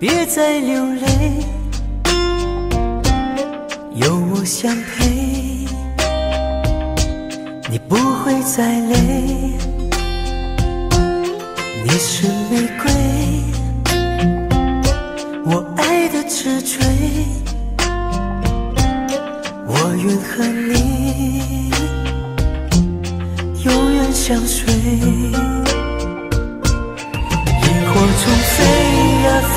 别再流泪有我相陪，你不会再累。你是玫瑰，我爱的痴醉，我愿和你永远相随。萤火虫飞呀飞，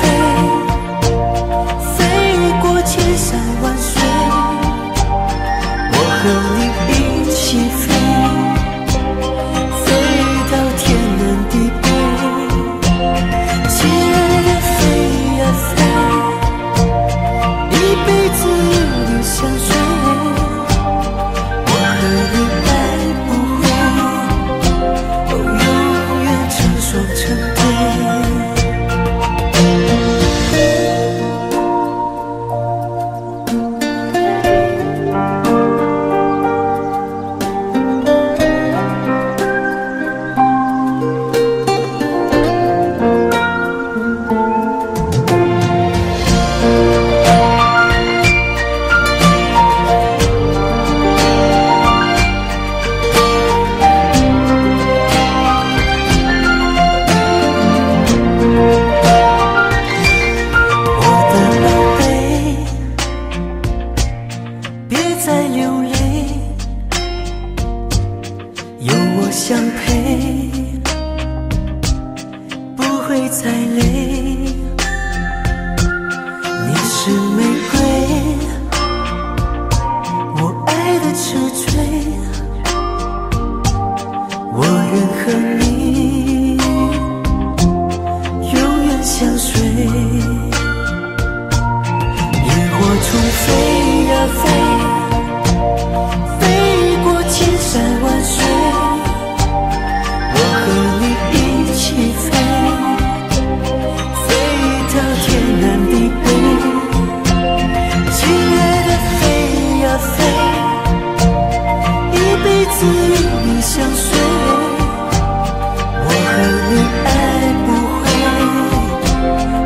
陪，不会再累。一辈子与你相随，我和你爱不会。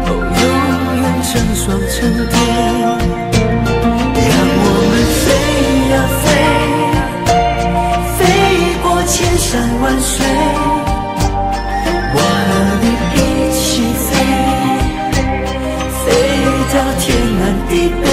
哦，永远成双成对。让我们飞呀飞，飞过千山万水，我和你一起飞，飞到天南地北。